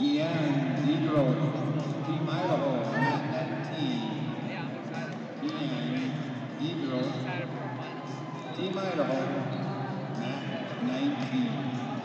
Kian Dedro, Team Idaho, Matt 19. team. Kian Negro, Team Idaho, Matt 19.